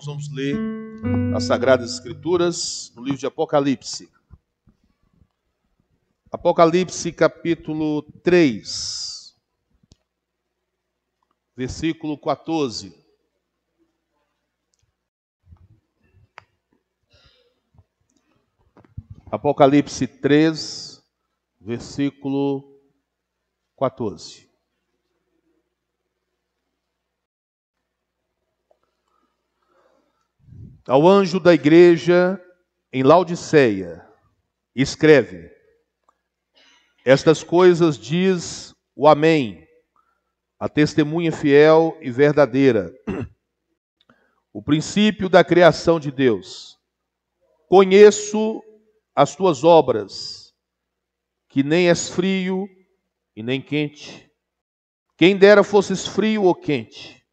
nós vamos ler as Sagradas Escrituras no livro de Apocalipse. Apocalipse capítulo 3, versículo 14. Apocalipse 3, versículo 14. Ao anjo da igreja em Laodiceia, escreve: Estas coisas diz o Amém, a testemunha fiel e verdadeira, o princípio da criação de Deus. Conheço as tuas obras, que nem és frio e nem quente. Quem dera fosses frio ou quente.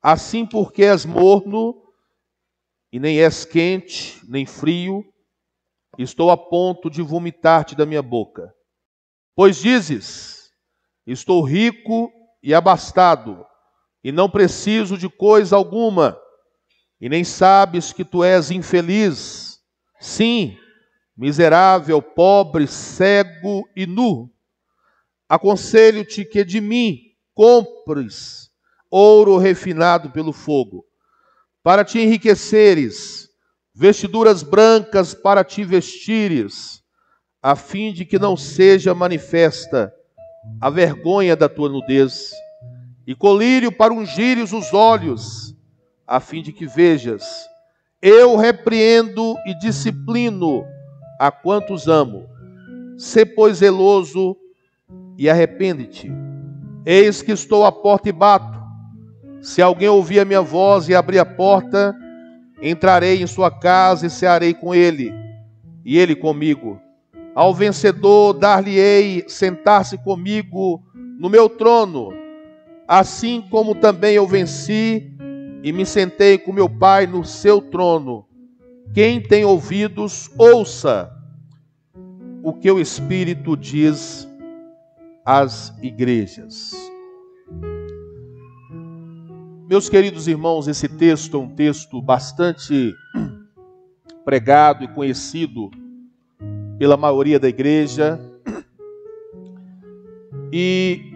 Assim porque és morno e nem és quente, nem frio, estou a ponto de vomitar-te da minha boca. Pois dizes: Estou rico e abastado, e não preciso de coisa alguma, e nem sabes que tu és infeliz. Sim, miserável, pobre, cego e nu. Aconselho-te que de mim compres ouro refinado pelo fogo para te enriqueceres, vestiduras brancas para te vestires, a fim de que não seja manifesta a vergonha da tua nudez, e colírio para ungires os olhos, a fim de que vejas. Eu repreendo e disciplino a quantos amo. Sê, pois, zeloso e arrepende-te. Eis que estou à porta e bato. Se alguém ouvir a minha voz e abrir a porta, entrarei em sua casa e cearei com ele, e ele comigo. Ao vencedor dar-lhe-ei sentar-se comigo no meu trono, assim como também eu venci e me sentei com meu Pai no seu trono. Quem tem ouvidos, ouça o que o Espírito diz às igrejas. Meus queridos irmãos, esse texto é um texto bastante pregado e conhecido pela maioria da igreja. E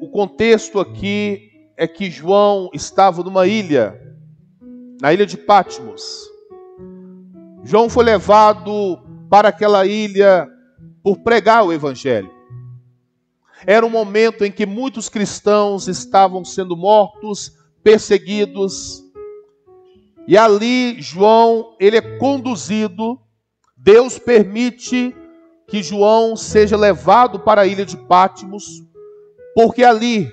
o contexto aqui é que João estava numa ilha, na ilha de Patmos. João foi levado para aquela ilha por pregar o evangelho. Era um momento em que muitos cristãos estavam sendo mortos perseguidos. E ali João, ele é conduzido, Deus permite que João seja levado para a ilha de Pátimos, porque ali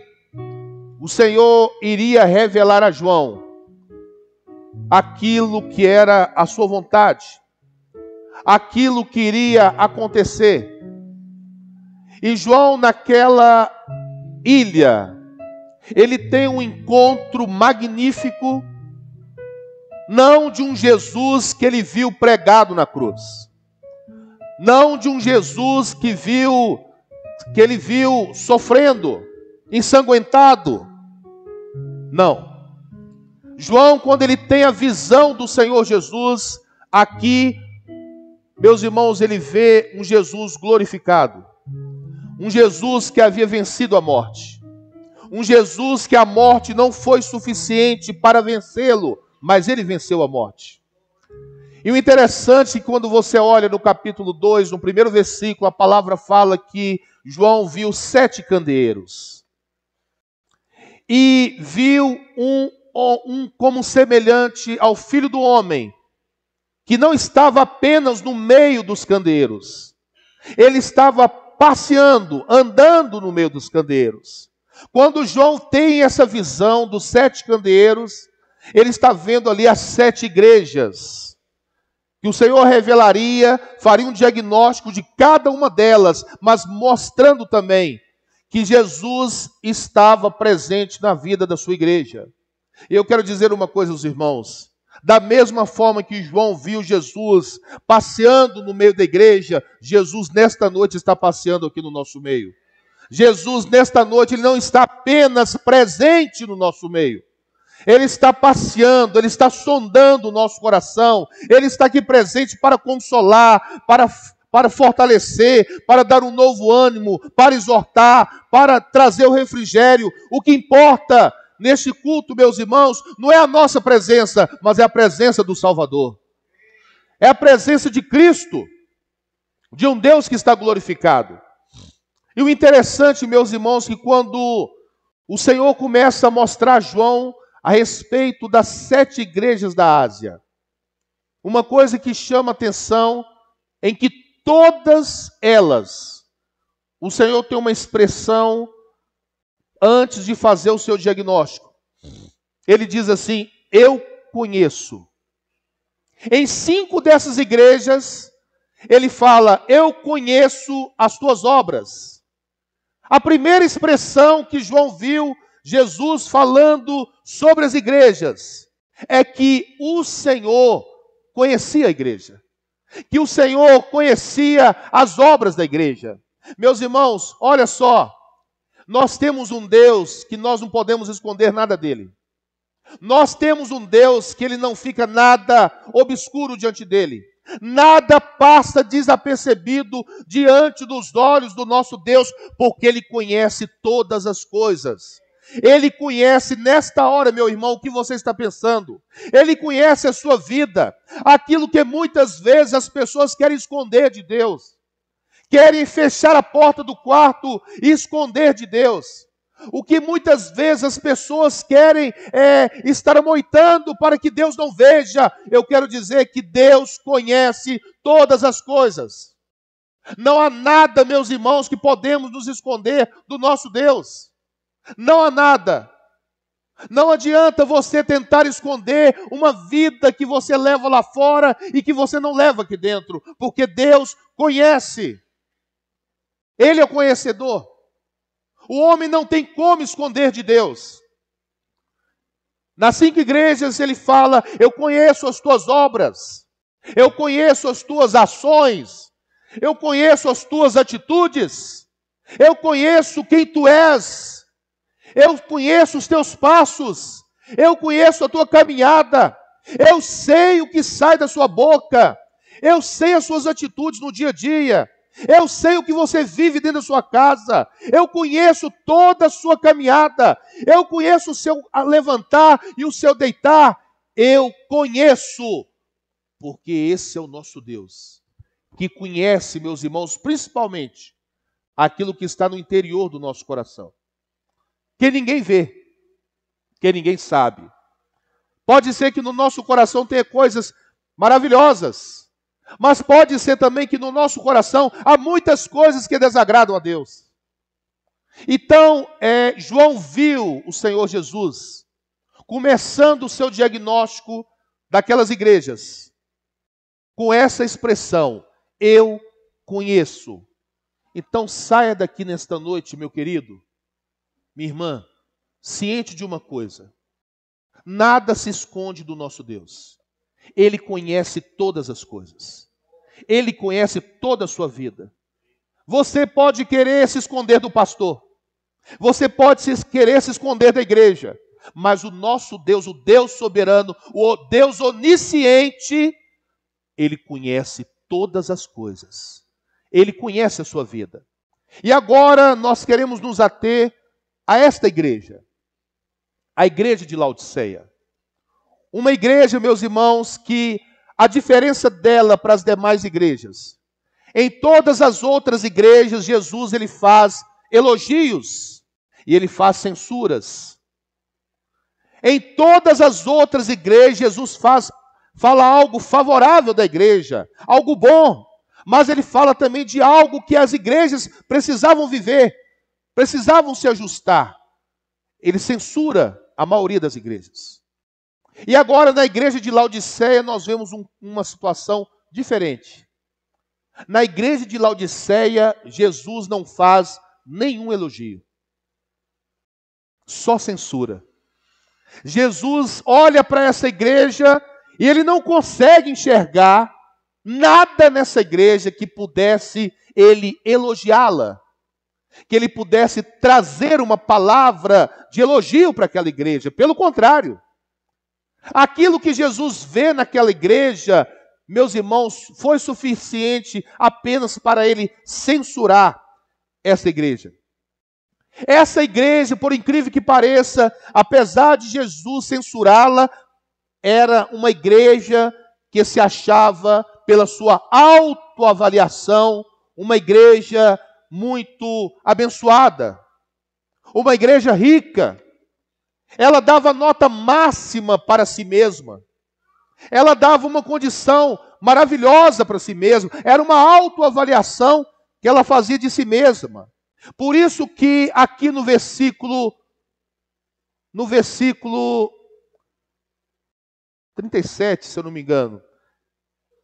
o Senhor iria revelar a João aquilo que era a sua vontade, aquilo que iria acontecer. E João, naquela ilha, ele tem um encontro magnífico, não de um Jesus que ele viu pregado na cruz, não de um Jesus que viu que ele viu sofrendo, ensanguentado. Não. João, quando ele tem a visão do Senhor Jesus, aqui, meus irmãos, ele vê um Jesus glorificado, um Jesus que havia vencido a morte um Jesus que a morte não foi suficiente para vencê-lo, mas ele venceu a morte. E o interessante é que quando você olha no capítulo 2, no primeiro versículo, a palavra fala que João viu sete candeeiros. E viu um, um como semelhante ao filho do homem, que não estava apenas no meio dos candeeiros, ele estava passeando, andando no meio dos candeeiros. Quando João tem essa visão dos sete candeeiros, ele está vendo ali as sete igrejas. Que o Senhor revelaria, faria um diagnóstico de cada uma delas, mas mostrando também que Jesus estava presente na vida da sua igreja. E eu quero dizer uma coisa aos irmãos. Da mesma forma que João viu Jesus passeando no meio da igreja, Jesus nesta noite está passeando aqui no nosso meio. Jesus, nesta noite, ele não está apenas presente no nosso meio, Ele está passeando, Ele está sondando o nosso coração, Ele está aqui presente para consolar, para, para fortalecer, para dar um novo ânimo, para exortar, para trazer o refrigério. O que importa neste culto, meus irmãos, não é a nossa presença, mas é a presença do Salvador. É a presença de Cristo, de um Deus que está glorificado. E o interessante, meus irmãos, que quando o Senhor começa a mostrar a João a respeito das sete igrejas da Ásia. Uma coisa que chama atenção em que todas elas, o Senhor tem uma expressão antes de fazer o seu diagnóstico. Ele diz assim: Eu conheço. Em cinco dessas igrejas, ele fala: Eu conheço as tuas obras. A primeira expressão que João viu Jesus falando sobre as igrejas é que o Senhor conhecia a igreja, que o Senhor conhecia as obras da igreja. Meus irmãos, olha só, nós temos um Deus que nós não podemos esconder nada dele. Nós temos um Deus que ele não fica nada obscuro diante dele. Nada passa desapercebido diante dos olhos do nosso Deus, porque ele conhece todas as coisas. Ele conhece nesta hora, meu irmão, o que você está pensando. Ele conhece a sua vida, aquilo que muitas vezes as pessoas querem esconder de Deus. Querem fechar a porta do quarto e esconder de Deus. O que muitas vezes as pessoas querem é estar amoitando para que Deus não veja. Eu quero dizer que Deus conhece todas as coisas. Não há nada, meus irmãos, que podemos nos esconder do nosso Deus. Não há nada. Não adianta você tentar esconder uma vida que você leva lá fora e que você não leva aqui dentro, porque Deus conhece. Ele é o conhecedor. O homem não tem como esconder de Deus. Nas cinco igrejas ele fala: Eu conheço as tuas obras, eu conheço as tuas ações, eu conheço as tuas atitudes, eu conheço quem tu és. Eu conheço os teus passos, eu conheço a tua caminhada, eu sei o que sai da sua boca, eu sei as suas atitudes no dia a dia, eu sei o que você vive dentro da sua casa, eu conheço toda a sua caminhada, eu conheço o seu levantar e o seu deitar, eu conheço, porque esse é o nosso Deus, que conhece, meus irmãos, principalmente aquilo que está no interior do nosso coração que ninguém vê, que ninguém sabe. Pode ser que no nosso coração tenha coisas maravilhosas, mas pode ser também que no nosso coração há muitas coisas que desagradam a Deus. Então, é, João viu o Senhor Jesus começando o seu diagnóstico daquelas igrejas com essa expressão: Eu conheço. Então saia daqui nesta noite, meu querido, minha irmã, ciente de uma coisa: nada se esconde do nosso Deus. Ele conhece todas as coisas. Ele conhece toda a sua vida. Você pode querer se esconder do pastor. Você pode querer se esconder da igreja. Mas o nosso Deus, o Deus soberano, o Deus onisciente, ele conhece todas as coisas. Ele conhece a sua vida. E agora nós queremos nos ater a esta igreja, a igreja de Laodiceia. Uma igreja, meus irmãos, que a diferença dela para as demais igrejas, em todas as outras igrejas, Jesus ele faz elogios e ele faz censuras. Em todas as outras igrejas, Jesus faz fala algo favorável da igreja, algo bom, mas ele fala também de algo que as igrejas precisavam viver, precisavam se ajustar. Ele censura a maioria das igrejas. E agora, na igreja de Laodiceia, nós vemos um, uma situação diferente. Na igreja de Laodiceia, Jesus não faz nenhum elogio, só censura. Jesus olha para essa igreja e ele não consegue enxergar nada nessa igreja que pudesse ele elogiá-la que ele pudesse trazer uma palavra de elogio para aquela igreja. Pelo contrário, Aquilo que Jesus vê naquela igreja, meus irmãos, foi suficiente apenas para ele censurar essa igreja. Essa igreja, por incrível que pareça, apesar de Jesus censurá-la, era uma igreja que se achava, pela sua autoavaliação, uma igreja muito abençoada, uma igreja rica. Ela dava nota máxima para si mesma. Ela dava uma condição maravilhosa para si mesma. Era uma autoavaliação que ela fazia de si mesma. Por isso que aqui no versículo no versículo 37, se eu não me engano,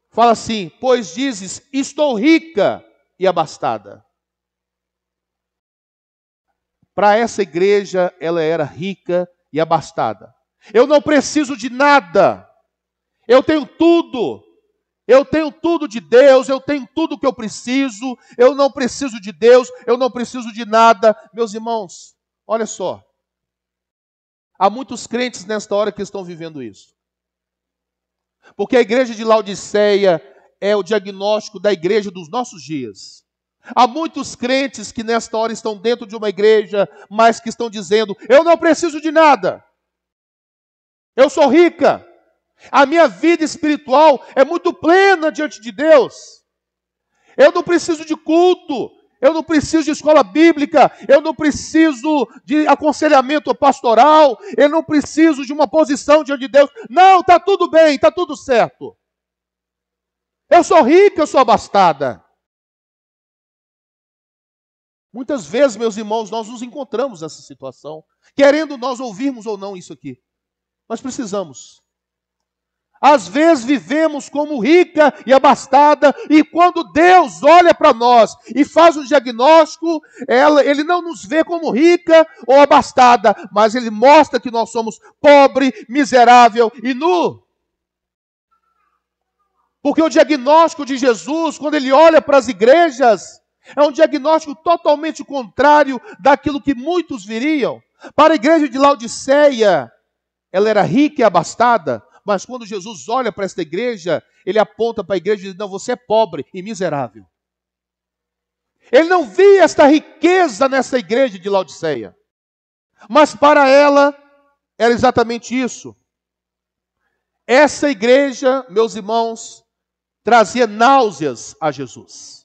fala assim: "Pois dizes: estou rica e abastada". Para essa igreja, ela era rica e abastada. Eu não preciso de nada. Eu tenho tudo. Eu tenho tudo de Deus, eu tenho tudo que eu preciso, eu não preciso de Deus, eu não preciso de nada. Meus irmãos, olha só. Há muitos crentes nesta hora que estão vivendo isso. Porque a igreja de Laodiceia é o diagnóstico da igreja dos nossos dias. Há muitos crentes que nesta hora estão dentro de uma igreja, mas que estão dizendo: Eu não preciso de nada. Eu sou rica. A minha vida espiritual é muito plena diante de Deus. Eu não preciso de culto, eu não preciso de escola bíblica, eu não preciso de aconselhamento pastoral, eu não preciso de uma posição diante de Deus. Não, está tudo bem, está tudo certo. Eu sou rica, eu sou abastada. Muitas vezes, meus irmãos, nós nos encontramos nessa situação, querendo nós ouvirmos ou não isso aqui. Nós precisamos às vezes vivemos como rica e abastada, e quando Deus olha para nós e faz um diagnóstico, ela, Ele não nos vê como rica ou abastada, mas Ele mostra que nós somos pobre, miserável e nu. Porque o diagnóstico de Jesus, quando Ele olha para as igrejas, é um diagnóstico totalmente contrário daquilo que muitos viriam. Para a igreja de Laodiceia, ela era rica e abastada, mas quando Jesus olha para esta igreja, ele aponta para a igreja e diz: Não, você é pobre e miserável. Ele não via esta riqueza nessa igreja de Laodiceia. Mas para ela era exatamente isso. Essa igreja, meus irmãos, trazia náuseas a Jesus.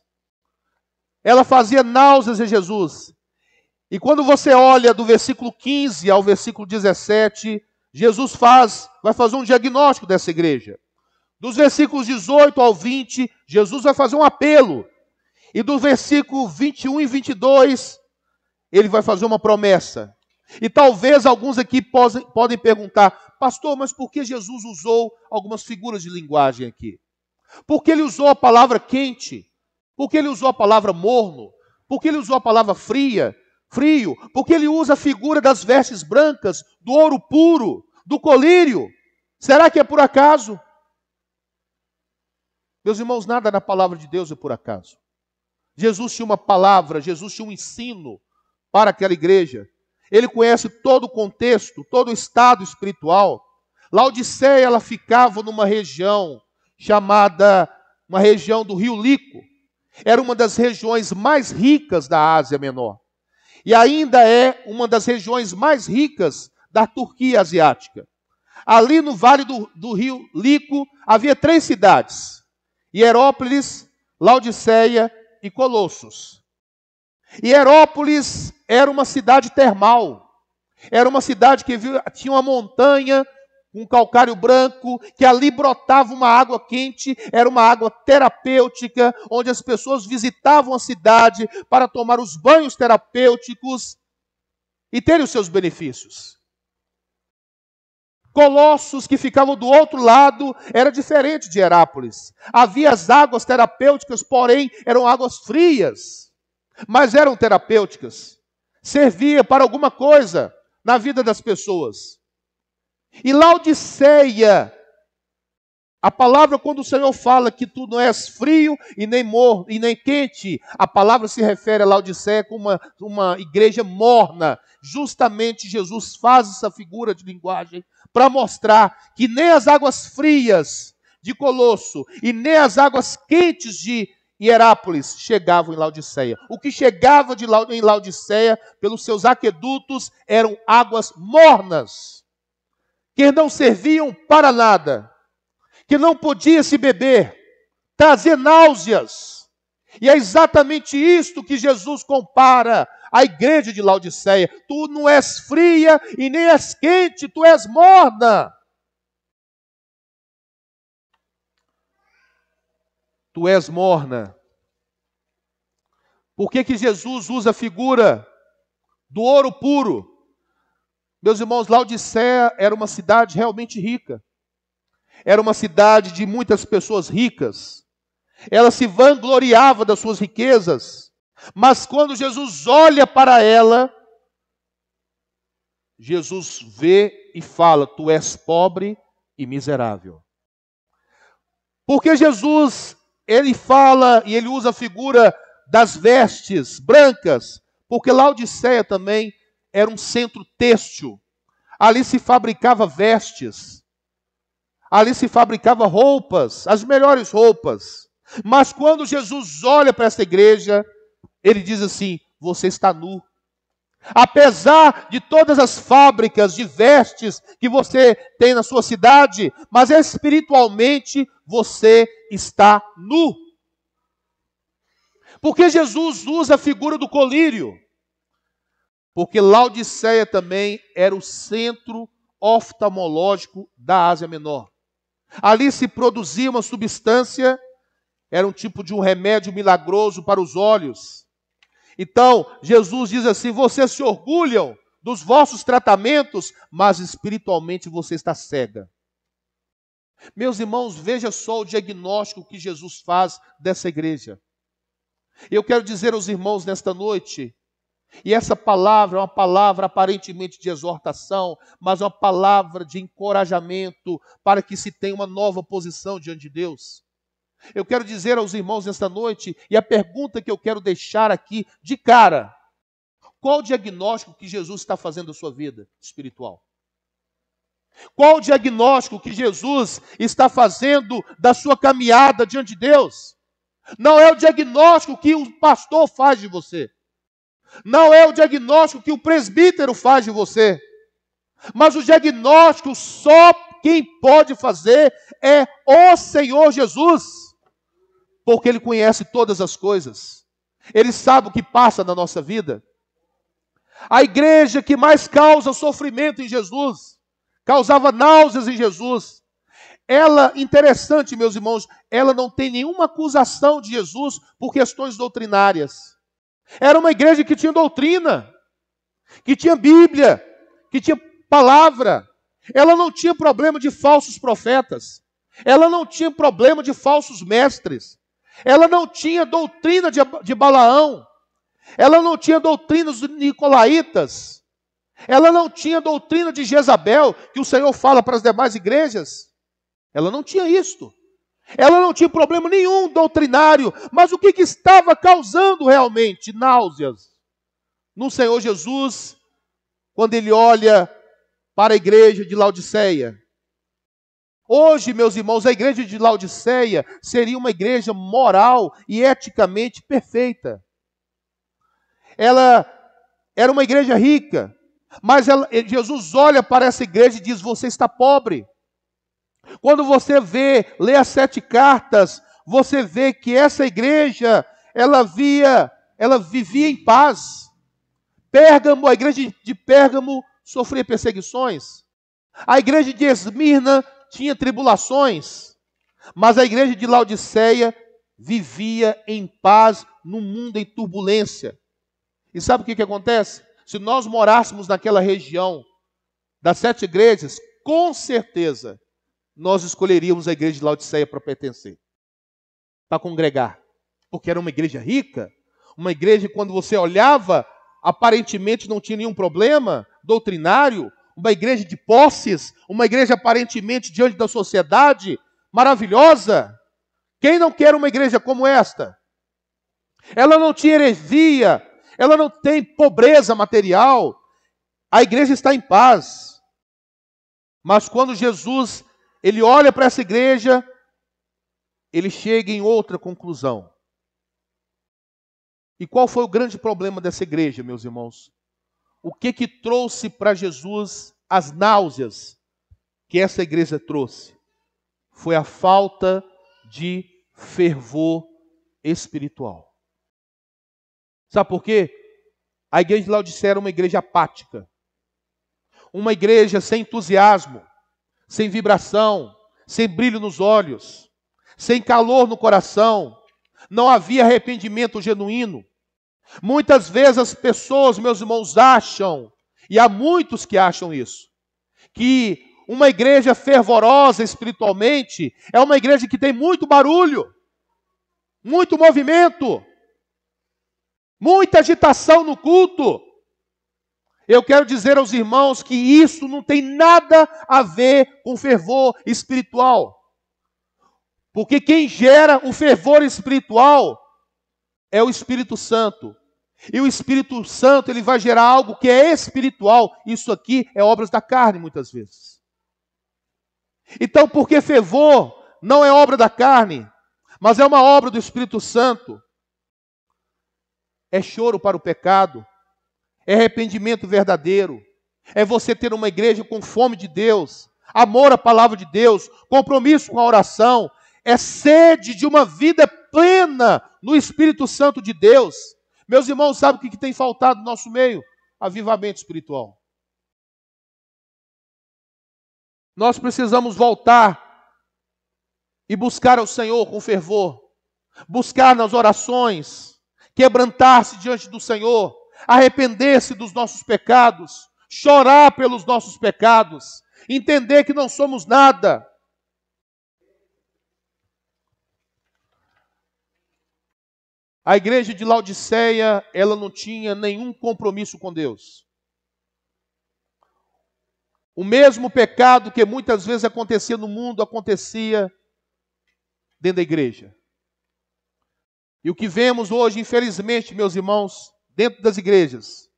Ela fazia náuseas a Jesus. E quando você olha do versículo 15 ao versículo 17, Jesus faz, vai fazer um diagnóstico dessa igreja. Dos versículos 18 ao 20, Jesus vai fazer um apelo. E do versículo 21 e 22, ele vai fazer uma promessa. E talvez alguns aqui podem, perguntar, pastor, mas por que Jesus usou algumas figuras de linguagem aqui? Por que ele usou a palavra quente? Por que ele usou a palavra morno? Por que ele usou a palavra fria? frio, porque ele usa a figura das vestes brancas, do ouro puro, do colírio. Será que é por acaso? Meus irmãos, nada na palavra de Deus é por acaso. Jesus tinha uma palavra, Jesus tinha um ensino para aquela igreja. Ele conhece todo o contexto, todo o estado espiritual. Laodiceia, ela ficava numa região chamada, uma região do Rio Lico. Era uma das regiões mais ricas da Ásia Menor e ainda é uma das regiões mais ricas da Turquia asiática. Ali no vale do, do rio Lico havia três cidades: Hierópolis, Laodiceia e Colossos. Hierópolis era uma cidade termal, era uma cidade que tinha uma montanha um calcário branco, que ali brotava uma água quente, era uma água terapêutica, onde as pessoas visitavam a cidade para tomar os banhos terapêuticos e terem os seus benefícios. Colossos, que ficavam do outro lado, era diferente de Herápolis. Havia as águas terapêuticas, porém eram águas frias, mas eram terapêuticas. Servia para alguma coisa na vida das pessoas. E Laodiceia A palavra, quando o Senhor fala que tu não és frio e nem morno e nem quente, a palavra se refere a Laodiceia como uma, uma igreja morna. Justamente Jesus faz essa figura de linguagem para mostrar que nem as águas frias de Colosso e nem as águas quentes de Hierápolis chegavam em Laodiceia. O que chegava de em Laodiceia pelos seus aquedutos eram águas mornas, que não serviam para nada que não podia se beber, trazer náuseas. E é exatamente isto que Jesus compara à igreja de Laodiceia. Tu não és fria e nem és quente, tu és morna. Tu és morna. Por que, que Jesus usa a figura do ouro puro? Meus irmãos, Laodiceia era uma cidade realmente rica. Era uma cidade de muitas pessoas ricas. Ela se vangloriava das suas riquezas. Mas quando Jesus olha para ela, Jesus vê e fala: Tu és pobre e miserável. Porque Jesus, ele fala e ele usa a figura das vestes brancas, porque Laodiceia também era um centro têxtil. Ali se fabricava vestes. Ali se fabricava roupas, as melhores roupas. Mas quando Jesus olha para essa igreja, ele diz assim: Você está nu. Apesar de todas as fábricas de vestes que você tem na sua cidade, mas espiritualmente você está nu. Porque Jesus usa a figura do colírio? Porque Laodiceia também era o centro oftalmológico da Ásia Menor. Ali se produzia uma substância, era um tipo de um remédio milagroso para os olhos. Então, Jesus diz assim: vocês se orgulham dos vossos tratamentos, mas espiritualmente você está cega. Meus irmãos, veja só o diagnóstico que Jesus faz dessa igreja. Eu quero dizer aos irmãos nesta noite e essa palavra é uma palavra aparentemente de exortação, mas é uma palavra de encorajamento para que se tenha uma nova posição diante de Deus. Eu quero dizer aos irmãos nesta noite, e a pergunta que eu quero deixar aqui de cara: qual o diagnóstico que Jesus está fazendo da sua vida espiritual? Qual o diagnóstico que Jesus está fazendo da sua caminhada diante de Deus? Não é o diagnóstico que o pastor faz de você. Não é o diagnóstico que o presbítero faz de você. Mas o diagnóstico só quem pode fazer é o Senhor Jesus. Porque Ele conhece todas as coisas. Ele sabe o que passa na nossa vida. A igreja que mais causa sofrimento em Jesus, causava náuseas em Jesus. Ela, interessante, meus irmãos, ela não tem nenhuma acusação de Jesus por questões doutrinárias. Era uma igreja que tinha doutrina, que tinha Bíblia, que tinha palavra. Ela não tinha problema de falsos profetas. Ela não tinha problema de falsos mestres. Ela não tinha doutrina de, de Balaão. Ela não tinha doutrina dos Nicolaitas. Ela não tinha doutrina de Jezabel, que o Senhor fala para as demais igrejas. Ela não tinha isto. Ela não tinha problema nenhum doutrinário, mas o que, que estava causando realmente náuseas no Senhor Jesus, quando ele olha para a igreja de Laodiceia? Hoje, meus irmãos, a igreja de Laodiceia seria uma igreja moral e eticamente perfeita. Ela era uma igreja rica, mas ela, Jesus olha para essa igreja e diz: Você está pobre. Quando você vê, lê as sete cartas, você vê que essa igreja, ela via, ela vivia em paz. Pérgamo, a igreja de Pérgamo sofria perseguições. A igreja de Esmirna tinha tribulações. Mas a igreja de Laodiceia vivia em paz no mundo em turbulência. E sabe o que, que acontece? Se nós morássemos naquela região das sete igrejas, com certeza nós escolheríamos a igreja de Laodiceia para pertencer, para congregar, porque era uma igreja rica, uma igreja que quando você olhava, aparentemente não tinha nenhum problema doutrinário, uma igreja de posses, uma igreja aparentemente diante da sociedade, maravilhosa. Quem não quer uma igreja como esta? Ela não tinha heresia, ela não tem pobreza material, a igreja está em paz. Mas quando Jesus ele olha para essa igreja, ele chega em outra conclusão. E qual foi o grande problema dessa igreja, meus irmãos? O que que trouxe para Jesus as náuseas que essa igreja trouxe? Foi a falta de fervor espiritual. Sabe por quê? A igreja de Laodicea era uma igreja apática. Uma igreja sem entusiasmo, sem vibração, sem brilho nos olhos, sem calor no coração. Não havia arrependimento genuíno. Muitas vezes as pessoas, meus irmãos, acham, e há muitos que acham isso, que uma igreja fervorosa espiritualmente é uma igreja que tem muito barulho, muito movimento, muita agitação no culto. Eu quero dizer aos irmãos que isso não tem nada a ver com fervor espiritual. Porque quem gera o fervor espiritual é o Espírito Santo. E o Espírito Santo, ele vai gerar algo que é espiritual. Isso aqui é obras da carne, muitas vezes. Então, porque fervor não é obra da carne, mas é uma obra do Espírito Santo, é choro para o pecado, é arrependimento verdadeiro, é você ter uma igreja com fome de Deus, amor à palavra de Deus, compromisso com a oração, é sede de uma vida plena no Espírito Santo de Deus. Meus irmãos, sabe o que tem faltado no nosso meio? Avivamento espiritual. Nós precisamos voltar e buscar ao Senhor com fervor, buscar nas orações, quebrantar-se diante do Senhor, arrepender-se dos nossos pecados, chorar pelos nossos pecados, entender que não somos nada, A igreja de Laodiceia, ela não tinha nenhum compromisso com Deus. O mesmo pecado que muitas vezes acontecia no mundo, acontecia dentro da igreja. E o que vemos hoje, infelizmente, meus irmãos, dentro das igrejas,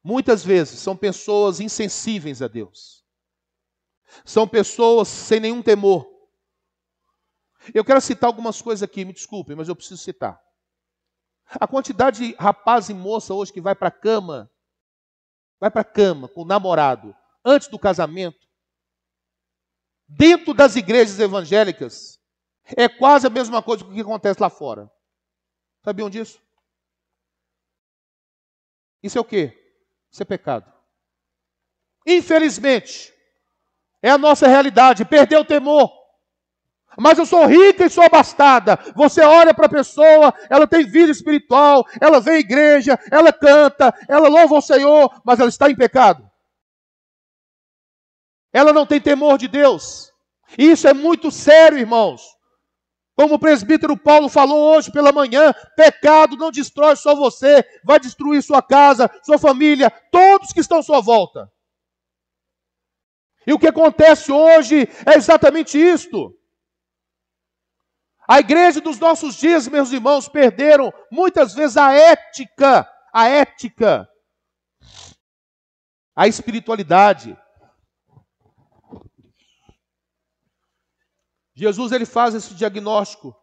muitas vezes são pessoas insensíveis a Deus. São pessoas sem nenhum temor. Eu quero citar algumas coisas aqui, me desculpem, mas eu preciso citar. A quantidade de rapaz e moça hoje que vai para a cama, vai para a cama com o namorado, antes do casamento, dentro das igrejas evangélicas, é quase a mesma coisa que acontece lá fora. Sabiam disso? Isso é o quê? Isso é pecado. Infelizmente, é a nossa realidade. Perdeu o temor. Mas eu sou rica e sou abastada. Você olha para a pessoa, ela tem vida espiritual, ela vem à igreja, ela canta, ela louva o Senhor, mas ela está em pecado. Ela não tem temor de Deus. Isso é muito sério, irmãos. Como o presbítero Paulo falou hoje pela manhã, pecado não destrói só você, vai destruir sua casa, sua família, todos que estão à sua volta. E o que acontece hoje é exatamente isto. A igreja dos nossos dias, meus irmãos, perderam muitas vezes a ética, a ética, a espiritualidade. Jesus ele faz esse diagnóstico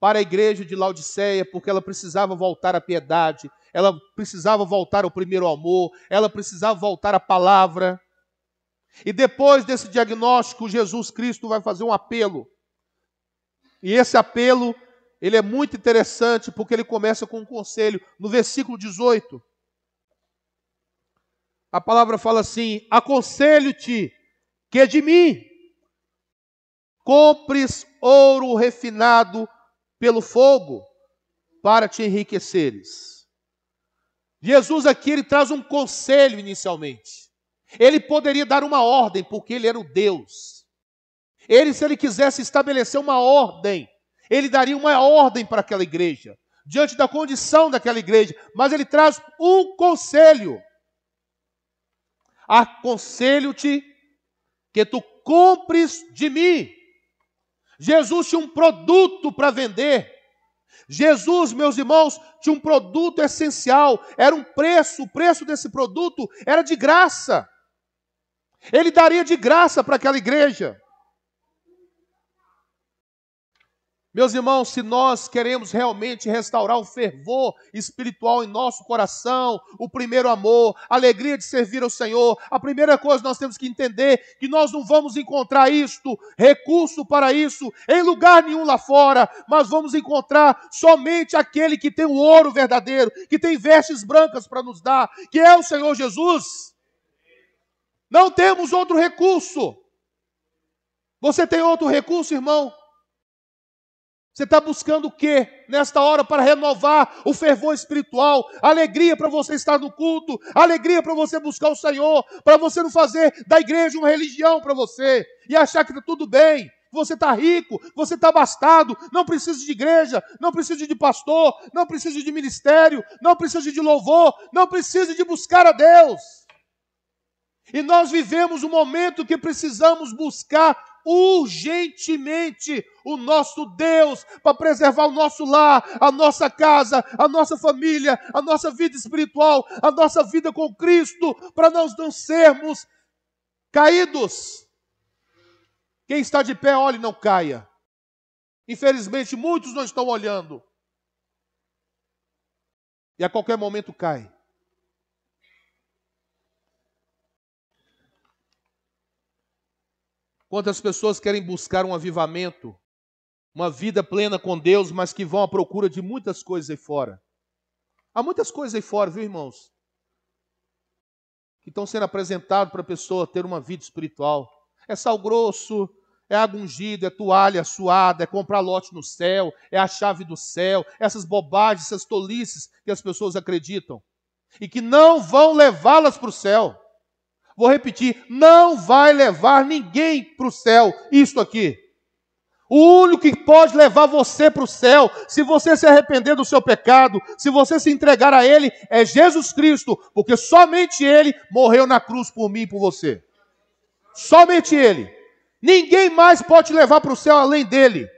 para a igreja de Laodiceia, porque ela precisava voltar à piedade, ela precisava voltar ao primeiro amor, ela precisava voltar à palavra. E depois desse diagnóstico, Jesus Cristo vai fazer um apelo e esse apelo, ele é muito interessante porque ele começa com um conselho. No versículo 18, a palavra fala assim: Aconselho-te que de mim compres ouro refinado pelo fogo para te enriqueceres. Jesus aqui ele traz um conselho inicialmente. Ele poderia dar uma ordem, porque ele era o Deus. Ele, se ele quisesse estabelecer uma ordem, ele daria uma ordem para aquela igreja, diante da condição daquela igreja, mas ele traz um conselho. Aconselho-te que tu compres de mim. Jesus tinha um produto para vender. Jesus, meus irmãos, tinha um produto essencial, era um preço, o preço desse produto era de graça. Ele daria de graça para aquela igreja. Meus irmãos, se nós queremos realmente restaurar o fervor espiritual em nosso coração, o primeiro amor, a alegria de servir ao Senhor, a primeira coisa nós temos que entender que nós não vamos encontrar isto, recurso para isso, em lugar nenhum lá fora, mas vamos encontrar somente aquele que tem o ouro verdadeiro, que tem vestes brancas para nos dar, que é o Senhor Jesus. Não temos outro recurso. Você tem outro recurso, irmão? Você está buscando o que nesta hora para renovar o fervor espiritual, alegria para você estar no culto, alegria para você buscar o Senhor, para você não fazer da igreja uma religião para você e achar que está tudo bem, você está rico, você está abastado, não precisa de igreja, não precisa de pastor, não precisa de ministério, não precisa de louvor, não precisa de buscar a Deus. E nós vivemos um momento que precisamos buscar urgentemente o nosso Deus para preservar o nosso lar, a nossa casa, a nossa família, a nossa vida espiritual, a nossa vida com Cristo, para nós não sermos caídos. Quem está de pé, olhe, não caia. Infelizmente, muitos não estão olhando. E a qualquer momento cai. Quantas pessoas querem buscar um avivamento, uma vida plena com Deus, mas que vão à procura de muitas coisas aí fora. Há muitas coisas aí fora, viu, irmãos? Que estão sendo apresentadas para a pessoa ter uma vida espiritual. É sal grosso, é água ungida, é toalha suada, é comprar lote no céu, é a chave do céu, essas bobagens, essas tolices que as pessoas acreditam e que não vão levá-las para o céu. Vou repetir: não vai levar ninguém para o céu. Isto aqui. O único que pode levar você para o céu, se você se arrepender do seu pecado, se você se entregar a Ele, é Jesus Cristo, porque somente Ele morreu na cruz por mim e por você. Somente Ele. Ninguém mais pode te levar para o céu além dele.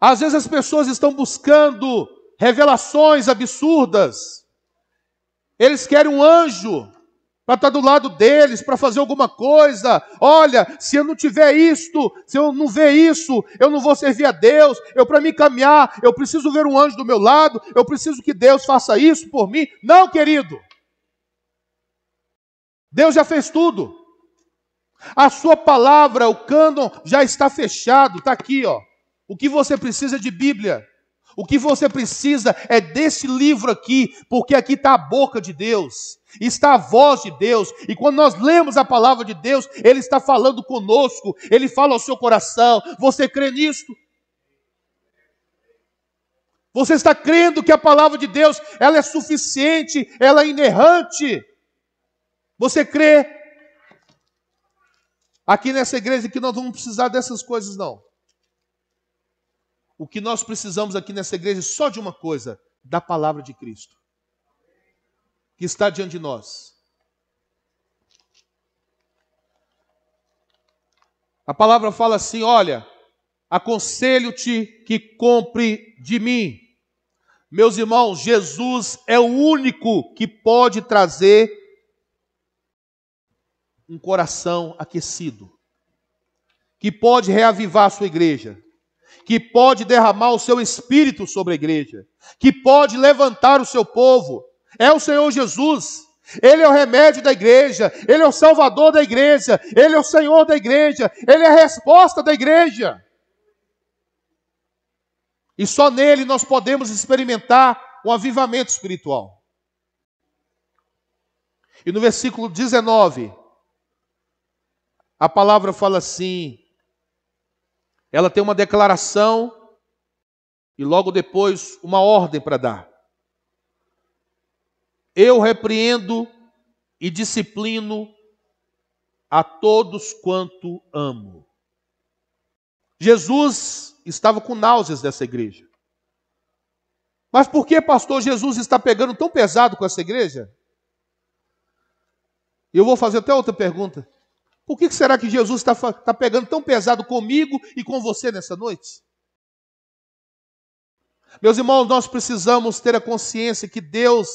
Às vezes as pessoas estão buscando revelações absurdas eles querem um anjo para estar tá do lado deles, para fazer alguma coisa. Olha, se eu não tiver isto, se eu não ver isso, eu não vou servir a Deus. Eu, para me caminhar, eu preciso ver um anjo do meu lado, eu preciso que Deus faça isso por mim. Não, querido. Deus já fez tudo. A sua palavra, o cânon já está fechado, está aqui, ó. O que você precisa de Bíblia? O que você precisa é desse livro aqui, porque aqui está a boca de Deus, está a voz de Deus, e quando nós lemos a palavra de Deus, Ele está falando conosco, Ele fala ao seu coração. Você crê nisto? Você está crendo que a palavra de Deus ela é suficiente, ela é inerrante? Você crê? Aqui nessa igreja que nós vamos precisar dessas coisas não. O que nós precisamos aqui nessa igreja é só de uma coisa: da palavra de Cristo, que está diante de nós. A palavra fala assim: olha, aconselho-te que compre de mim. Meus irmãos, Jesus é o único que pode trazer um coração aquecido, que pode reavivar a sua igreja que pode derramar o seu espírito sobre a igreja, que pode levantar o seu povo. É o Senhor Jesus. Ele é o remédio da igreja, ele é o salvador da igreja, ele é o Senhor da igreja, ele é a resposta da igreja. E só nele nós podemos experimentar um avivamento espiritual. E no versículo 19, a palavra fala assim: ela tem uma declaração e logo depois uma ordem para dar. Eu repreendo e disciplino a todos quanto amo. Jesus estava com náuseas dessa igreja. Mas por que, pastor, Jesus está pegando tão pesado com essa igreja? Eu vou fazer até outra pergunta. Por que será que Jesus está tá pegando tão pesado comigo e com você nessa noite? Meus irmãos, nós precisamos ter a consciência que Deus,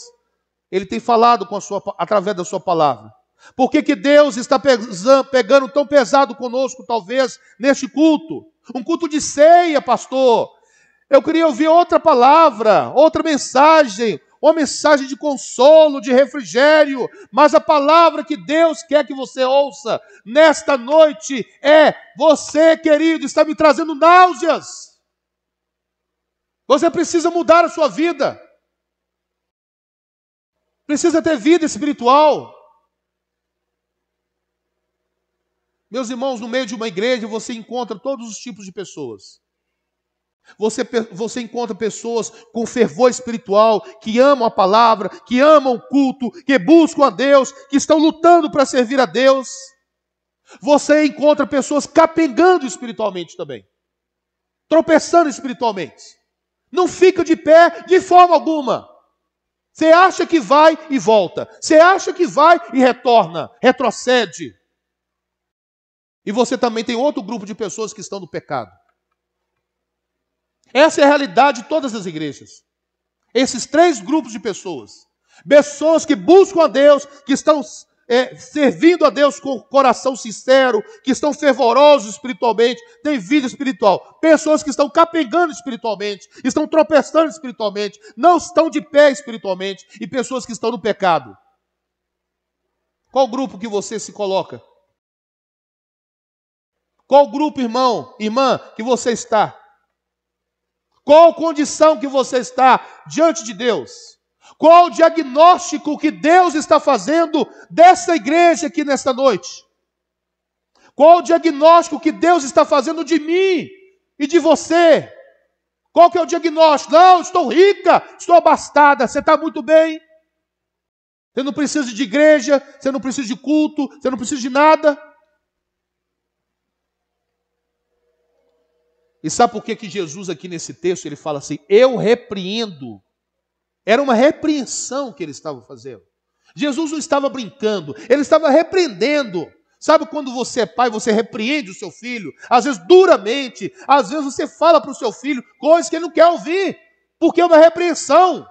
Ele tem falado com a sua, através da Sua palavra. Por que, que Deus está pegando tão pesado conosco, talvez, neste culto? Um culto de ceia, pastor. Eu queria ouvir outra palavra, outra mensagem, uma mensagem de consolo, de refrigério, mas a palavra que Deus quer que você ouça nesta noite é: você, querido, está me trazendo náuseas. Você precisa mudar a sua vida. Precisa ter vida espiritual. Meus irmãos, no meio de uma igreja você encontra todos os tipos de pessoas. Você, você encontra pessoas com fervor espiritual, que amam a palavra, que amam o culto, que buscam a Deus, que estão lutando para servir a Deus. Você encontra pessoas capengando espiritualmente também, tropeçando espiritualmente. Não fica de pé de forma alguma. Você acha que vai e volta. Você acha que vai e retorna, retrocede. E você também tem outro grupo de pessoas que estão no pecado. Essa é a realidade de todas as igrejas. Esses três grupos de pessoas. Pessoas que buscam a Deus, que estão é, servindo a Deus com coração sincero, que estão fervorosos espiritualmente, têm vida espiritual. Pessoas que estão capengando espiritualmente, estão tropeçando espiritualmente, não estão de pé espiritualmente, e pessoas que estão no pecado. Qual grupo que você se coloca? Qual grupo, irmão, irmã, que você está? Qual condição que você está diante de Deus? Qual o diagnóstico que Deus está fazendo dessa igreja aqui nesta noite? Qual o diagnóstico que Deus está fazendo de mim e de você? Qual que é o diagnóstico? Não, estou rica, estou abastada, você está muito bem. Você não precisa de igreja, você não precisa de culto, você não precisa de nada. E sabe por que, que Jesus aqui nesse texto ele fala assim: Eu repreendo. Era uma repreensão que ele estava fazendo. Jesus não estava brincando, ele estava repreendendo. Sabe quando você é pai, você repreende o seu filho, às vezes duramente, às vezes você fala para o seu filho coisas que ele não quer ouvir, porque é uma repreensão.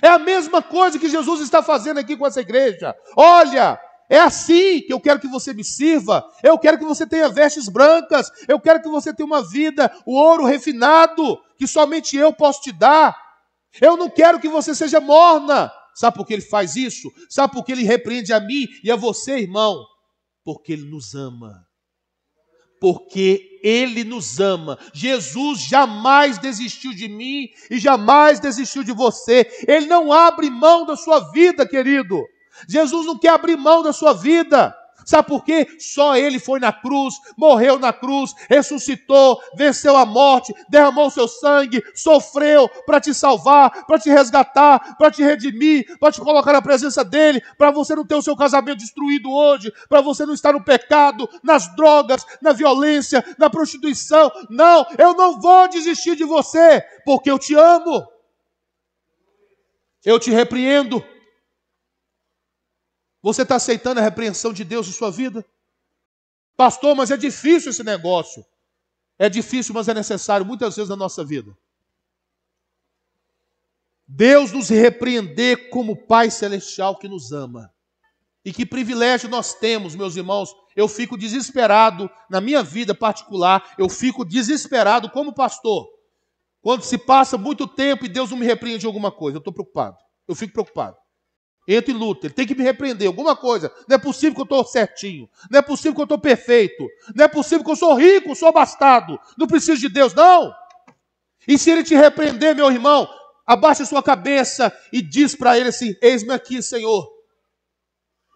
É a mesma coisa que Jesus está fazendo aqui com essa igreja. Olha, é assim que eu quero que você me sirva. Eu quero que você tenha vestes brancas. Eu quero que você tenha uma vida, o ouro refinado, que somente eu posso te dar. Eu não quero que você seja morna. Sabe por que ele faz isso? Sabe por que ele repreende a mim e a você, irmão? Porque ele nos ama. Porque ele nos ama. Jesus jamais desistiu de mim e jamais desistiu de você. Ele não abre mão da sua vida, querido. Jesus não quer abrir mão da sua vida. Sabe por quê? Só ele foi na cruz, morreu na cruz, ressuscitou, venceu a morte, derramou seu sangue, sofreu para te salvar, para te resgatar, para te redimir, para te colocar na presença dele, para você não ter o seu casamento destruído hoje, para você não estar no pecado, nas drogas, na violência, na prostituição. Não, eu não vou desistir de você, porque eu te amo. Eu te repreendo você está aceitando a repreensão de Deus em sua vida? Pastor, mas é difícil esse negócio. É difícil, mas é necessário muitas vezes na nossa vida. Deus nos repreender como Pai Celestial que nos ama. E que privilégio nós temos, meus irmãos. Eu fico desesperado na minha vida particular, eu fico desesperado como pastor. Quando se passa muito tempo e Deus não me repreende alguma coisa, eu estou preocupado. Eu fico preocupado entra em luta, ele tem que me repreender, alguma coisa. Não é possível que eu estou certinho, não é possível que eu estou perfeito, não é possível que eu sou rico, sou abastado, não preciso de Deus, não. E se ele te repreender, meu irmão, abaixe a sua cabeça e diz para ele assim: Eis-me aqui, Senhor.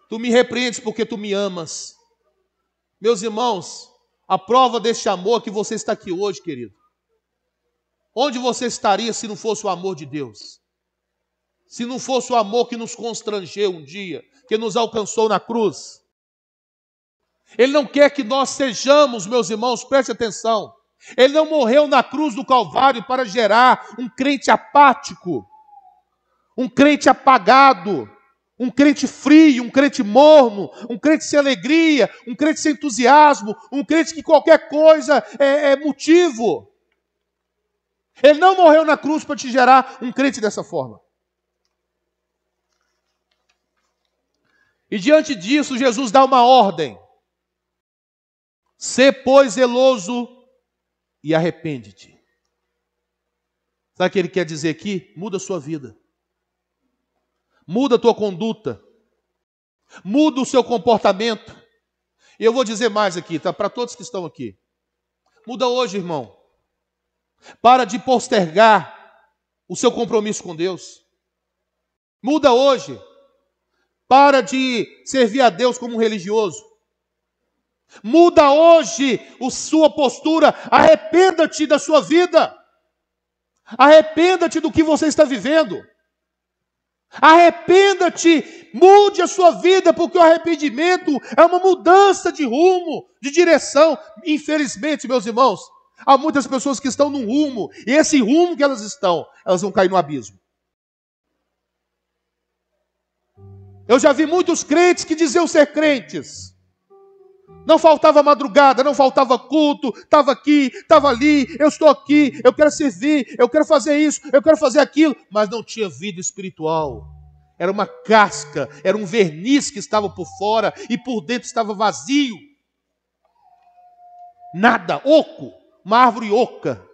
Tu me repreendes porque tu me amas. Meus irmãos, a prova deste amor que você está aqui hoje, querido. Onde você estaria se não fosse o amor de Deus? Se não fosse o amor que nos constrangeu um dia, que nos alcançou na cruz. Ele não quer que nós sejamos, meus irmãos, preste atenção. Ele não morreu na cruz do Calvário para gerar um crente apático, um crente apagado, Um crente frio, um crente morno, um crente sem alegria, um crente sem entusiasmo, um crente que qualquer coisa é, é motivo. Ele não morreu na cruz para te gerar um crente dessa forma. E diante disso, Jesus dá uma ordem: Sê, pois, zeloso e arrepende-te. Sabe o que ele quer dizer aqui? Muda a sua vida. Muda a tua conduta. Muda o seu comportamento. E eu vou dizer mais aqui, tá? Para todos que estão aqui. Muda hoje, irmão. Para de postergar o seu compromisso com Deus. Muda hoje. Para de servir a Deus como um religioso. Muda hoje a sua postura. Arrependa-te da sua vida. Arrependa-te do que você está vivendo. Arrependa-te, mude a sua vida, porque o arrependimento é uma mudança de rumo, de direção. Infelizmente, meus irmãos, há muitas pessoas que estão num rumo, e esse rumo que elas estão, elas vão cair no abismo. Eu já vi muitos crentes que diziam ser crentes, não faltava madrugada, não faltava culto, estava aqui, estava ali, eu estou aqui, eu quero servir, eu quero fazer isso, eu quero fazer aquilo, mas não tinha vida espiritual. Era uma casca, era um verniz que estava por fora e por dentro estava vazio. Nada, oco, uma árvore oca.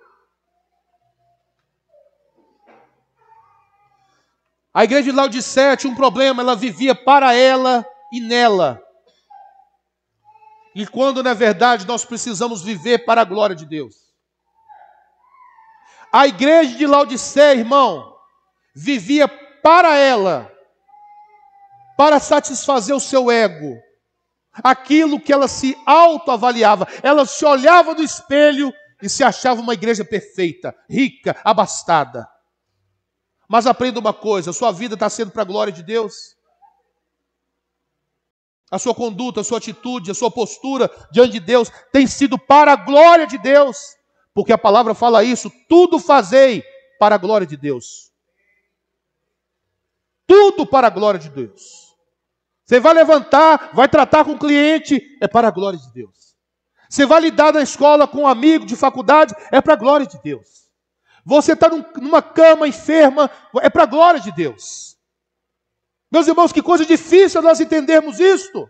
A igreja de Laodiceia tinha um problema, ela vivia para ela e nela. E quando na verdade nós precisamos viver para a glória de Deus. A igreja de Laodiceia, irmão, vivia para ela, para satisfazer o seu ego, aquilo que ela se autoavaliava. Ela se olhava no espelho e se achava uma igreja perfeita, rica, abastada. Mas aprenda uma coisa: a sua vida está sendo para a glória de Deus a sua conduta, a sua atitude, a sua postura diante de Deus tem sido para a glória de Deus, porque a palavra fala isso, tudo fazei para a glória de Deus. Tudo para a glória de Deus. Você vai levantar, vai tratar com o cliente, é para a glória de Deus. Você vai lidar na escola com um amigo de faculdade, é para a glória de Deus. Você está numa cama enferma, é para a glória de Deus. Meus irmãos, que coisa difícil nós entendermos isto.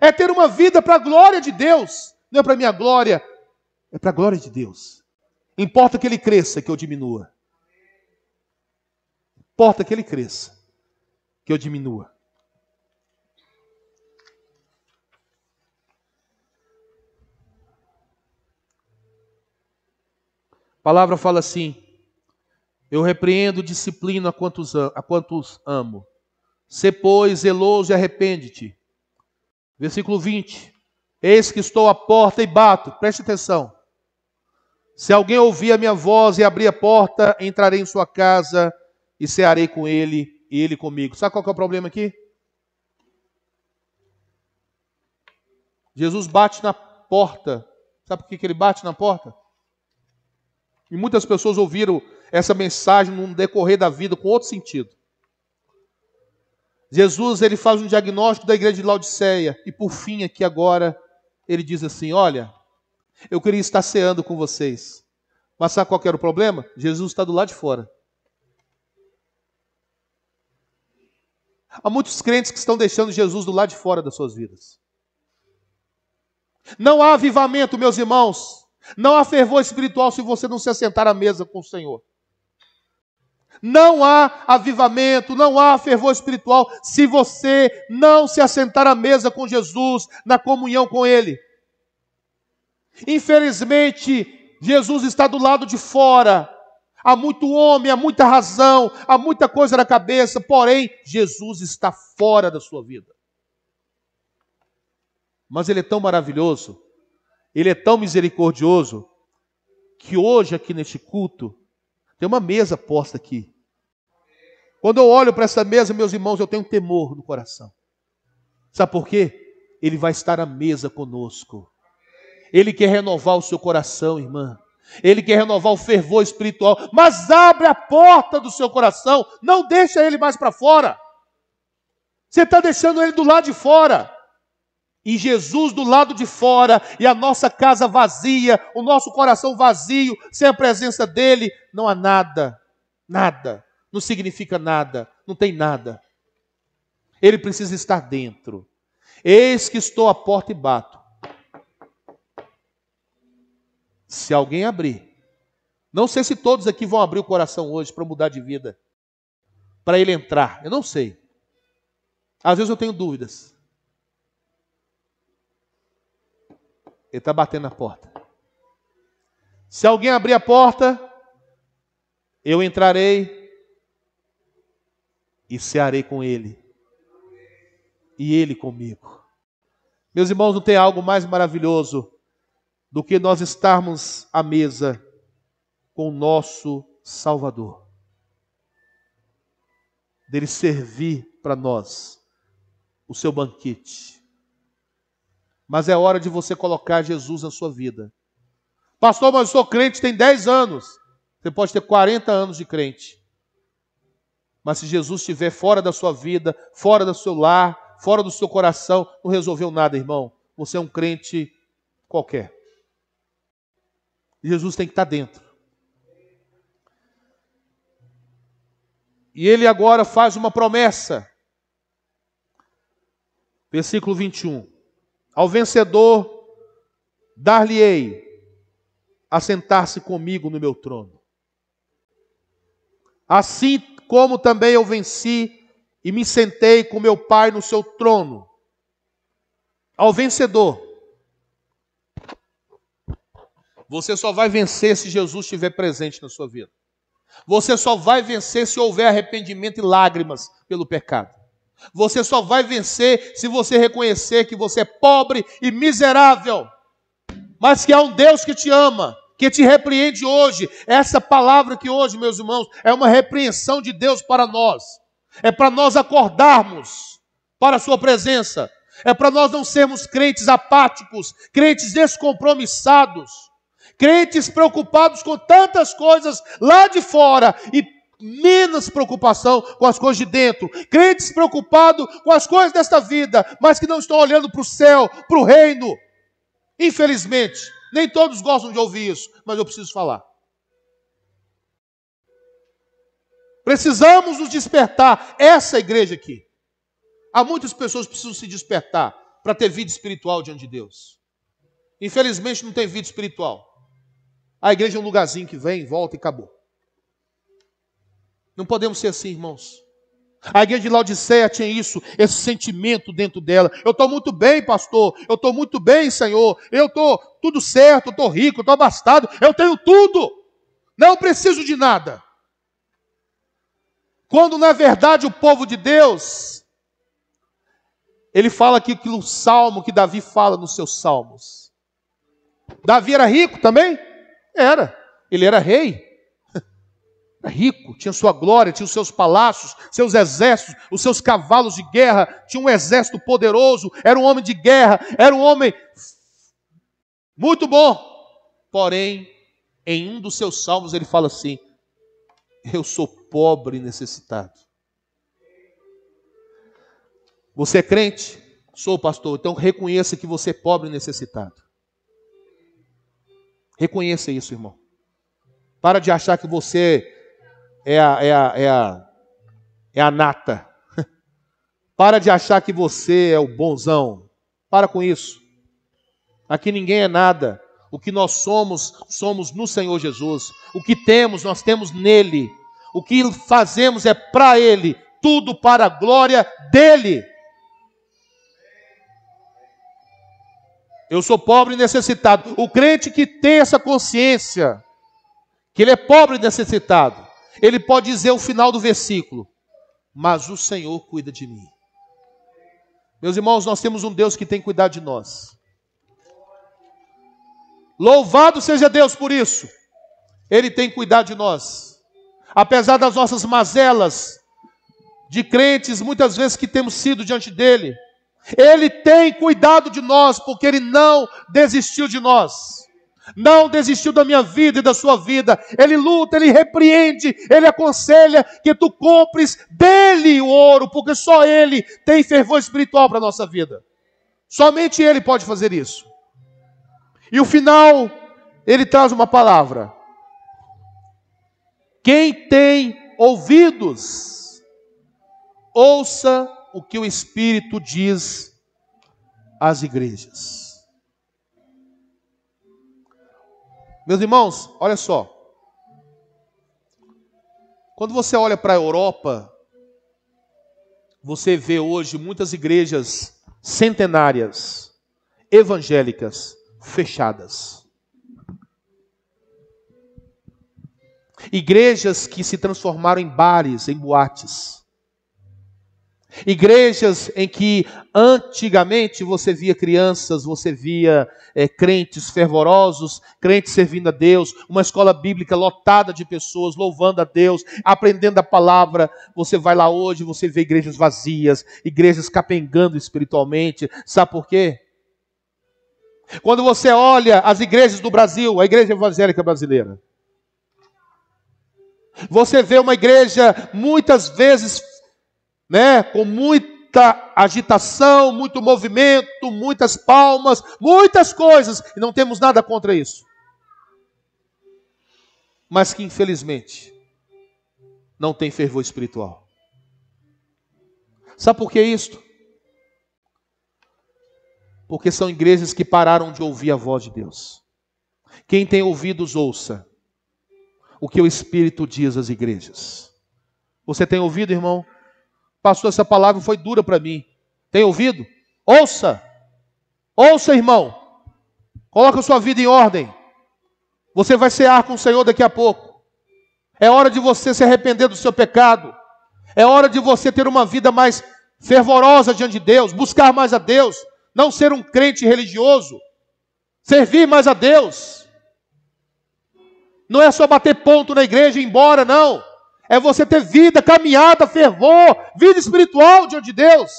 É ter uma vida para a glória de Deus. Não é para a minha glória, é para a glória de Deus. Importa que ele cresça, que eu diminua. Importa que ele cresça, que eu diminua. Palavra fala assim: Eu repreendo disciplina a quantos, a quantos amo Se, pois, zeloso e arrepende-te. Versículo 20. Eis que estou à porta e bato. Preste atenção. Se alguém ouvir a minha voz e abrir a porta, entrarei em sua casa e cearei com ele e ele comigo. Sabe qual é o problema aqui? Jesus bate na porta. Sabe por que ele bate na porta? E muitas pessoas ouviram essa mensagem no decorrer da vida com outro sentido. Jesus ele faz um diagnóstico da igreja de Laodiceia e por fim aqui agora ele diz assim: "Olha, eu queria estar ceando com vocês. Mas sabe qual era o problema? Jesus está do lado de fora. Há muitos crentes que estão deixando Jesus do lado de fora das suas vidas. Não há avivamento, meus irmãos. Não há fervor espiritual se você não se assentar à mesa com o Senhor. Não há avivamento, não há fervor espiritual se você não se assentar à mesa com Jesus, na comunhão com Ele. Infelizmente, Jesus está do lado de fora. Há muito homem, há muita razão, há muita coisa na cabeça, porém, Jesus está fora da sua vida. Mas Ele é tão maravilhoso, Ele é tão misericordioso, que hoje, aqui neste culto, tem uma mesa posta aqui. Quando eu olho para essa mesa, meus irmãos, eu tenho temor no coração. Sabe por quê? Ele vai estar à mesa conosco. Ele quer renovar o seu coração, irmã. Ele quer renovar o fervor espiritual. Mas abre a porta do seu coração. Não deixa ele mais para fora. Você está deixando ele do lado de fora. E Jesus do lado de fora, e a nossa casa vazia, o nosso coração vazio, sem a presença dele, não há nada, nada, não significa nada, não tem nada. Ele precisa estar dentro. Eis que estou à porta e bato. Se alguém abrir, não sei se todos aqui vão abrir o coração hoje para mudar de vida, para ele entrar, eu não sei. Às vezes eu tenho dúvidas. Ele está batendo na porta. Se alguém abrir a porta, eu entrarei e cearei com ele, e ele comigo. Meus irmãos, não tem algo mais maravilhoso do que nós estarmos à mesa com o nosso Salvador, dele servir para nós o seu banquete mas é hora de você colocar Jesus na sua vida. Pastor, mas eu sou crente tem 10 anos. Você pode ter 40 anos de crente. Mas se Jesus estiver fora da sua vida, fora do seu lar, fora do seu coração, não resolveu nada, irmão. Você é um crente qualquer. Jesus tem que estar dentro. E ele agora faz uma promessa. Versículo 21. Ao vencedor, dar-lhe-ei a sentar-se comigo no meu trono. Assim como também eu venci e me sentei com meu Pai no seu trono. Ao vencedor, você só vai vencer se Jesus estiver presente na sua vida. Você só vai vencer se houver arrependimento e lágrimas pelo pecado. Você só vai vencer se você reconhecer que você é pobre e miserável, mas que há um Deus que te ama, que te repreende hoje. Essa palavra que hoje, meus irmãos, é uma repreensão de Deus para nós. É para nós acordarmos para a Sua presença. É para nós não sermos crentes apáticos, crentes descompromissados, crentes preocupados com tantas coisas lá de fora e menos preocupação com as coisas de dentro, crentes preocupados com as coisas desta vida, mas que não estão olhando para o céu, para o reino. Infelizmente, nem todos gostam de ouvir isso, mas eu preciso falar. Precisamos nos despertar, essa igreja aqui. Há muitas pessoas que precisam se despertar para ter vida espiritual diante de Deus. Infelizmente não tem vida espiritual. A igreja é um lugarzinho que vem, volta e acabou. Não podemos ser assim, irmãos. A igreja de Laodiceia tinha isso, esse sentimento dentro dela. Eu estou muito bem, pastor. Eu estou muito bem, Senhor. Eu estou tudo certo, eu estou rico, eu estou abastado. Eu tenho tudo. Não preciso de nada. Quando na verdade o povo de Deus, ele fala aqui que o salmo que Davi fala nos seus salmos. Davi era rico também? Era. Ele era rei rico, tinha sua glória, tinha os seus palácios, seus exércitos, os seus cavalos de guerra, tinha um exército poderoso, era um homem de guerra, era um homem muito bom. Porém, em um dos seus salmos ele fala assim: Eu sou pobre e necessitado. Você é crente? Sou pastor, então reconheça que você é pobre e necessitado. Reconheça isso, irmão. Para de achar que você é a, é a, é a, é a nata. Para de achar que você é o bonzão. Para com isso. Aqui ninguém é nada. O que nós somos, somos no Senhor Jesus. O que temos, nós temos nele. O que fazemos é para Ele. Tudo para a glória dele. Eu sou pobre e necessitado. O crente que tem essa consciência, que ele é pobre e necessitado, ele pode dizer o final do versículo: Mas o Senhor cuida de mim. Meus irmãos, nós temos um Deus que tem cuidado de nós. Louvado seja Deus por isso. Ele tem cuidado de nós. Apesar das nossas mazelas, de crentes muitas vezes que temos sido diante dele, ele tem cuidado de nós, porque ele não desistiu de nós. Não desistiu da minha vida e da sua vida. Ele luta, ele repreende, ele aconselha que tu compres dele o ouro, porque só ele tem fervor espiritual para a nossa vida. Somente ele pode fazer isso. E o final, ele traz uma palavra. Quem tem ouvidos, ouça o que o Espírito diz às igrejas. Meus irmãos, olha só. Quando você olha para a Europa, você vê hoje muitas igrejas centenárias, evangélicas, fechadas. Igrejas que se transformaram em bares, em boates. Igrejas em que antigamente você via crianças, você via é, crentes fervorosos, crentes servindo a Deus, uma escola bíblica lotada de pessoas louvando a Deus, aprendendo a palavra. Você vai lá hoje, você vê igrejas vazias, igrejas capengando espiritualmente. Sabe por quê? Quando você olha as igrejas do Brasil, a igreja evangélica brasileira, você vê uma igreja muitas vezes né, com muita agitação, muito movimento, muitas palmas, muitas coisas, e não temos nada contra isso. Mas que infelizmente não tem fervor espiritual. Sabe por que isto? Porque são igrejas que pararam de ouvir a voz de Deus. Quem tem ouvidos, ouça o que o Espírito diz às igrejas. Você tem ouvido, irmão? Pastor, essa palavra foi dura para mim. Tem ouvido? Ouça. Ouça, irmão. Coloca sua vida em ordem. Você vai cear com o Senhor daqui a pouco. É hora de você se arrepender do seu pecado. É hora de você ter uma vida mais fervorosa diante de Deus, buscar mais a Deus, não ser um crente religioso, servir mais a Deus. Não é só bater ponto na igreja e ir embora, não. É você ter vida, caminhada, fervor, vida espiritual diante de Deus.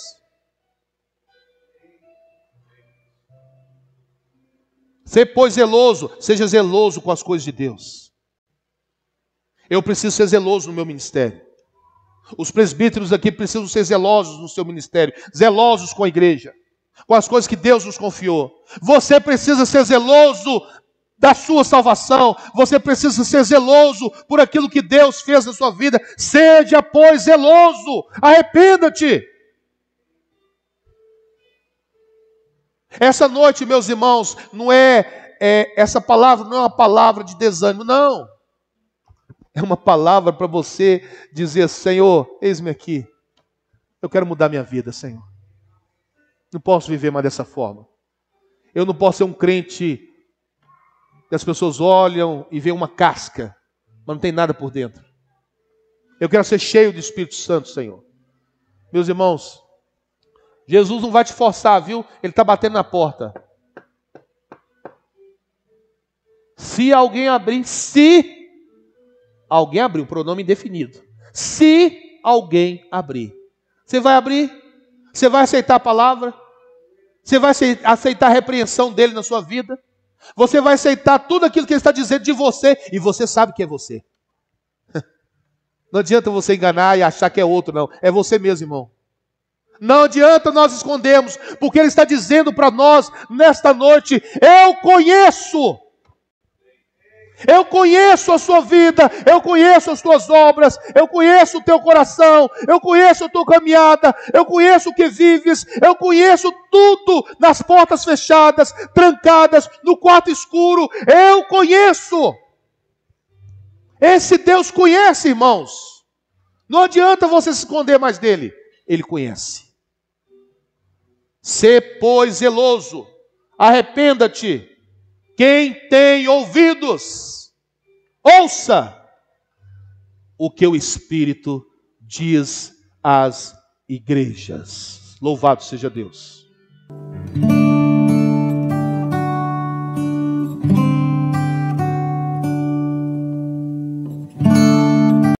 Ser, pois, zeloso, seja zeloso com as coisas de Deus. Eu preciso ser zeloso no meu ministério. Os presbíteros aqui precisam ser zelosos no seu ministério, zelosos com a igreja, com as coisas que Deus nos confiou. Você precisa ser zeloso da sua salvação, você precisa ser zeloso por aquilo que Deus fez na sua vida. Seja, pois, zeloso, arrependa-te. Essa noite, meus irmãos, não é, é, essa palavra não é uma palavra de desânimo, não. É uma palavra para você dizer: Senhor, eis-me aqui. Eu quero mudar minha vida, Senhor. Não posso viver mais dessa forma. Eu não posso ser um crente que as pessoas olham e veem uma casca, mas não tem nada por dentro. Eu quero ser cheio do Espírito Santo, Senhor. Meus irmãos, Jesus não vai te forçar, viu? Ele está batendo na porta. Se alguém abrir, se alguém abrir, um pronome indefinido. Se alguém abrir. Você vai abrir? Você vai aceitar a palavra? Você vai aceitar a repreensão dele na sua vida? Você vai aceitar tudo aquilo que ele está dizendo de você e você sabe que é você. Não adianta você enganar e achar que é outro, não. É você mesmo, irmão. Não adianta nós escondermos, porque ele está dizendo para nós nesta noite: Eu conheço eu conheço a sua vida, eu conheço as tuas obras, eu conheço o teu coração, eu conheço a tua caminhada, eu conheço o que vives, eu conheço tudo nas portas fechadas, trancadas, no quarto escuro, eu conheço. Esse Deus conhece, irmãos. Não adianta você se esconder mais dele, ele conhece. Sê, pois, zeloso, arrependa-te quem tem ouvidos, ouça o que o Espírito diz às igrejas. Louvado seja Deus.